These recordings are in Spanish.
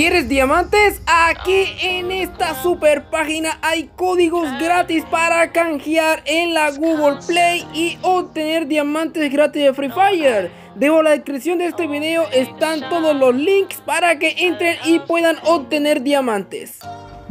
¿Quieres diamantes? Aquí en esta super página hay códigos gratis para canjear en la Google Play y obtener diamantes gratis de Free Fire. Debajo la descripción de este video están todos los links para que entren y puedan obtener diamantes.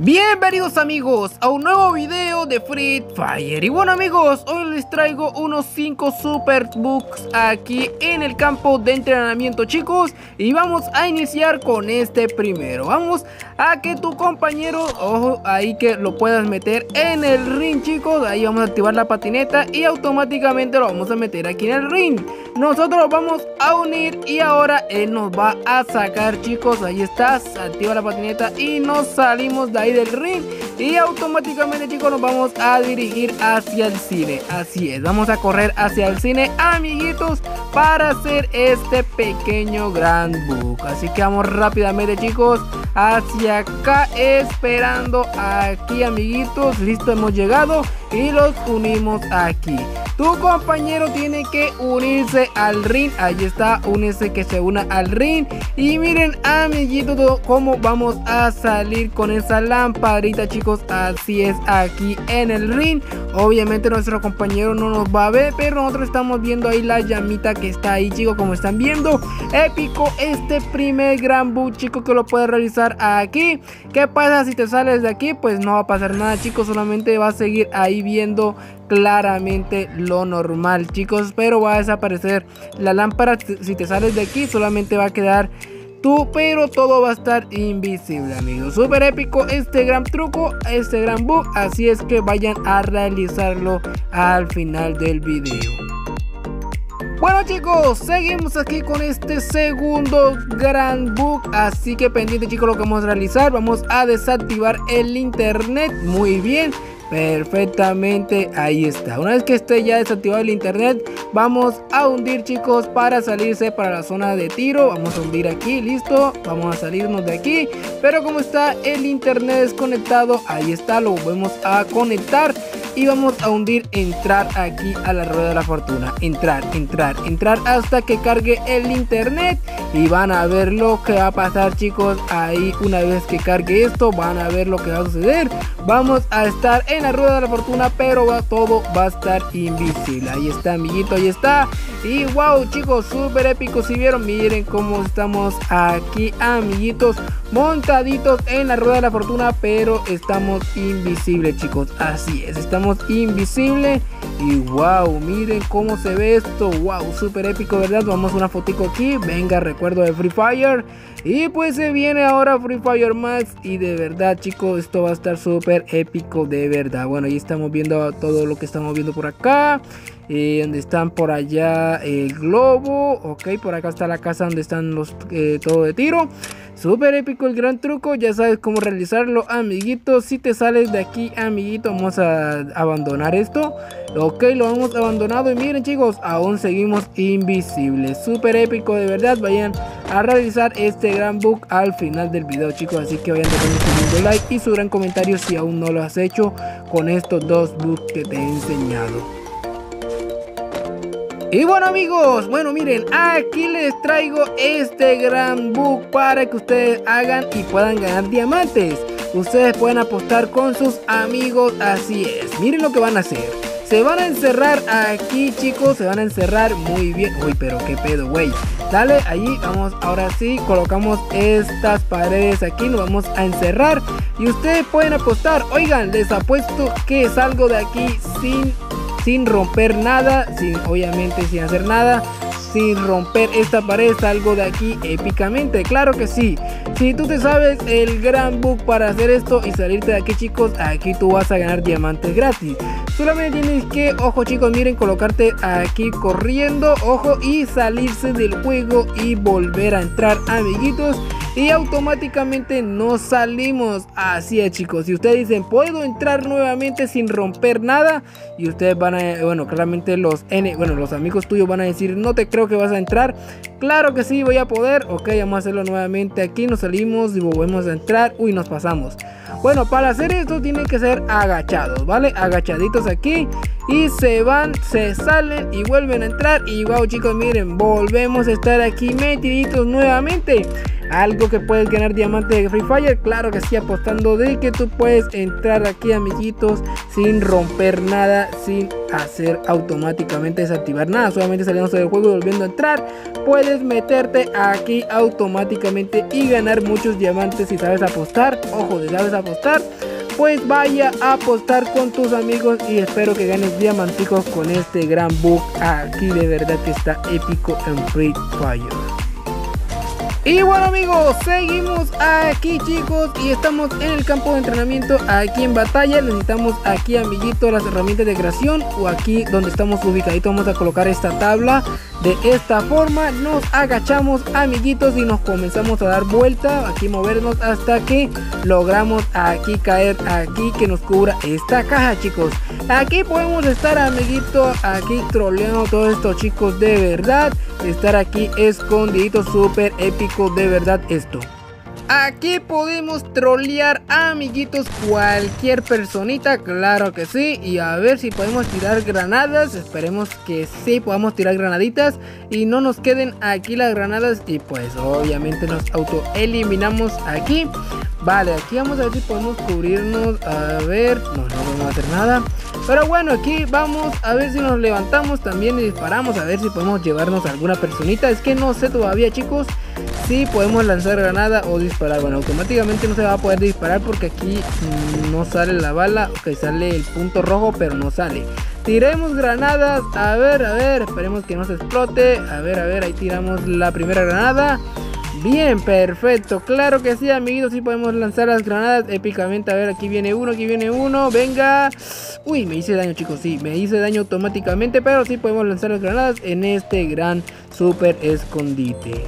Bienvenidos amigos a un nuevo video de Free Fire. Y bueno amigos, hoy les traigo unos 5 super books aquí en el campo de entrenamiento chicos. Y vamos a iniciar con este primero. Vamos a que tu compañero, ojo, ahí que lo puedas meter en el ring chicos. Ahí vamos a activar la patineta y automáticamente lo vamos a meter aquí en el ring. Nosotros vamos a unir y ahora él nos va a sacar chicos. Ahí está, activa la patineta y nos salimos de ahí del ring. Y automáticamente chicos nos vamos a dirigir hacia el cine. Así es vamos a correr hacia el cine amiguitos para hacer este pequeño grand book. Así que vamos rápidamente chicos hacia acá esperando aquí amiguitos. Listo hemos llegado y los unimos aquí tu compañero tiene que unirse al ring. Ahí está, únese que se una al ring. Y miren, amiguitos, cómo vamos a salir con esa lamparita, chicos. Así es, aquí en el ring. Obviamente nuestro compañero no nos va a ver, pero nosotros estamos viendo ahí la llamita que está ahí, chicos, como están viendo. Épico este primer gran boot, chicos, que lo puedes realizar aquí. ¿Qué pasa si te sales de aquí? Pues no va a pasar nada, chicos, solamente va a seguir ahí viendo claramente lo normal chicos pero va a desaparecer la lámpara si te sales de aquí solamente va a quedar tú pero todo va a estar invisible amigos. Súper épico este gran truco este gran bug. Así es que vayan a realizarlo al final del video. Bueno chicos, seguimos aquí con este segundo gran bug. Así que pendiente chicos lo que vamos a realizar. Vamos a desactivar el internet. Muy bien Perfectamente, ahí está. Una vez que esté ya desactivado el internet, vamos a hundir chicos para salirse para la zona de tiro. Vamos a hundir aquí, listo. Vamos a salirnos de aquí. Pero como está el internet desconectado, ahí está, lo volvemos a conectar y vamos a hundir entrar aquí a la rueda de la fortuna. Entrar entrar entrar hasta que cargue el internet. Y van a ver lo que va a pasar chicos. Ahí una vez que cargue esto van a ver lo que va a suceder. Vamos a estar en la rueda de la fortuna pero va, todo va a estar invisible. Ahí está amiguito ahí está. Y wow chicos súper épico. Si vieron miren cómo estamos aquí amiguitos montaditos en la rueda de la fortuna pero estamos invisibles chicos. Así es estamos invisible y wow miren cómo se ve esto. Wow súper épico verdad vamos a una fotico aquí. Venga recuerdo de Free Fire. Y pues se viene ahora Free Fire Max. Y de verdad chicos esto va a estar súper épico de verdad. Bueno ahí estamos viendo todo lo que estamos viendo por acá. Eh, donde están por allá el globo. Ok por acá está la casa donde están los eh, todo de tiro Súper épico el gran truco, ya sabes cómo realizarlo, amiguito. Si te sales de aquí, amiguito, vamos a abandonar esto. Ok, lo hemos abandonado y miren chicos, aún seguimos invisibles. Súper épico, de verdad. Vayan a realizar este gran bug al final del video, chicos. Así que vayan dejando su lindo like y su gran comentario si aún no lo has hecho con estos dos bugs que te he enseñado. Y bueno amigos, bueno miren, aquí les traigo este gran book para que ustedes hagan y puedan ganar diamantes. Ustedes pueden apostar con sus amigos, así es. Miren lo que van a hacer. Se van a encerrar aquí chicos, se van a encerrar muy bien. Uy, pero qué pedo, güey. Dale, ahí vamos, ahora sí, colocamos estas paredes aquí, nos vamos a encerrar. Y ustedes pueden apostar, oigan, les apuesto que salgo de aquí sin sin romper nada, sin obviamente sin hacer nada, sin romper esta pared, salgo de aquí épicamente, claro que sí. Si tú te sabes el gran book para hacer esto y salirte de aquí chicos, aquí tú vas a ganar diamantes gratis. Solamente tienes que, ojo chicos, miren, colocarte aquí corriendo, ojo, y salirse del juego y volver a entrar, amiguitos y automáticamente nos salimos. Así es chicos, si ustedes dicen puedo entrar nuevamente sin romper nada y ustedes van a, bueno, claramente los N, bueno, los amigos tuyos van a decir no te creo que vas a entrar. Claro que sí, voy a poder. Ok, vamos a hacerlo nuevamente aquí, nos salimos y volvemos a entrar. Uy, nos pasamos. Bueno, para hacer esto tienen que ser agachados, ¿vale? Agachaditos aquí y se van, se salen y vuelven a entrar y wow chicos, miren, volvemos a estar aquí metiditos nuevamente. Algo que puedes ganar diamantes de Free Fire, claro que sí, apostando de que tú puedes entrar aquí amiguitos sin romper nada, sin hacer automáticamente desactivar nada, solamente saliendo del juego y volviendo a entrar, puedes meterte aquí automáticamente y ganar muchos diamantes si sabes apostar, ojo, si sabes apostar pues vaya a apostar con tus amigos y espero que ganes diamanticos con este gran book. Aquí de verdad que está épico en Free Fire. Y bueno amigos, seguimos aquí chicos y estamos en el campo de entrenamiento aquí en batalla. Necesitamos aquí amiguitos las herramientas de creación o aquí donde estamos ubicaditos vamos a colocar esta tabla. De esta forma nos agachamos amiguitos y nos comenzamos a dar vuelta aquí movernos hasta que logramos aquí caer aquí que nos cubra esta caja chicos aquí podemos estar amiguitos aquí troleando todos estos chicos de verdad estar aquí escondiditos súper épico de verdad esto. Aquí podemos trolear amiguitos cualquier personita, claro que sí Y a ver si podemos tirar granadas, esperemos que sí podamos tirar granaditas Y no nos queden aquí las granadas y pues obviamente nos auto eliminamos aquí Vale, aquí vamos a ver si podemos cubrirnos, a ver, no, no a hacer nada pero bueno, aquí vamos a ver si nos levantamos también y disparamos. A ver si podemos llevarnos a alguna personita. Es que no sé todavía, chicos, si podemos lanzar granada o disparar. Bueno, automáticamente no se va a poder disparar porque aquí no sale la bala. Ok, sale el punto rojo, pero no sale. Tiremos granadas. A ver, a ver, esperemos que no se explote. A ver, a ver, ahí tiramos la primera granada. Bien, perfecto. Claro que sí, amiguitos. Sí podemos lanzar las granadas épicamente. A ver, aquí viene uno, aquí viene uno. Venga. Uy, me hice daño, chicos. Sí, me hice daño automáticamente. Pero sí podemos lanzar las granadas en este gran super escondite.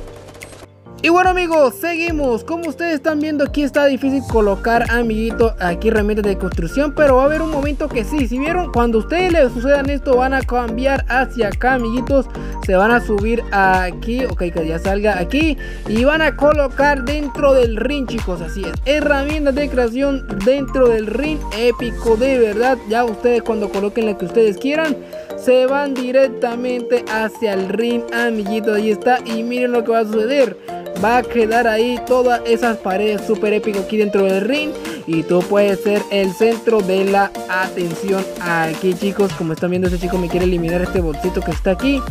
Y bueno amigos, seguimos. Como ustedes están viendo aquí está difícil colocar amiguito aquí herramientas de construcción. Pero va a haber un momento que sí. Si vieron, cuando ustedes les sucedan esto van a cambiar hacia acá amiguitos. Se van a subir aquí. Ok, que ya salga aquí. Y van a colocar dentro del ring chicos. Así es. Herramientas de creación dentro del ring. Épico de verdad. Ya ustedes cuando coloquen lo que ustedes quieran se van directamente hacia el ring, amiguitos. Ahí está. Y miren lo que va a suceder. Va a quedar ahí todas esas paredes super épicas aquí dentro del ring. Y tú puedes ser el centro de la atención aquí, chicos. Como están viendo, ese chico me quiere eliminar este bolsito que está aquí.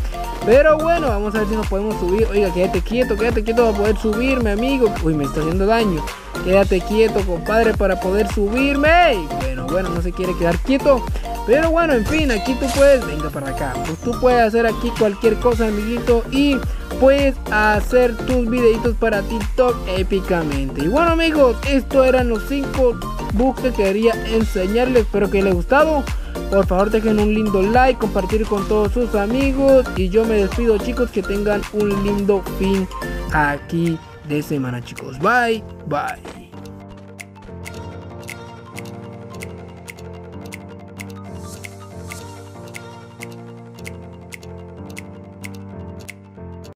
Pero bueno, vamos a ver si nos podemos subir. Oiga, quédate quieto, quédate quieto para poder subirme, amigo. Uy, me está haciendo daño. Quédate quieto, compadre, para poder subirme. Bueno, bueno, no se quiere quedar quieto. Pero bueno, en fin, aquí tú puedes, venga para acá, pues tú puedes hacer aquí cualquier cosa, amiguito, y puedes hacer tus videitos para TikTok épicamente. Y bueno, amigos, esto eran los 5 bugs que quería enseñarles, espero que les haya gustado. Por favor, dejen un lindo like, compartir con todos sus amigos. Y yo me despido, chicos, que tengan un lindo fin aquí de semana, chicos. Bye, bye.